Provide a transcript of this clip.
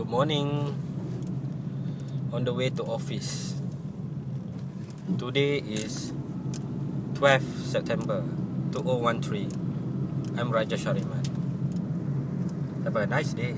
Good morning. On the way to office. Today is 12 September 2013 I'm Raja Shariman. Have a nice day.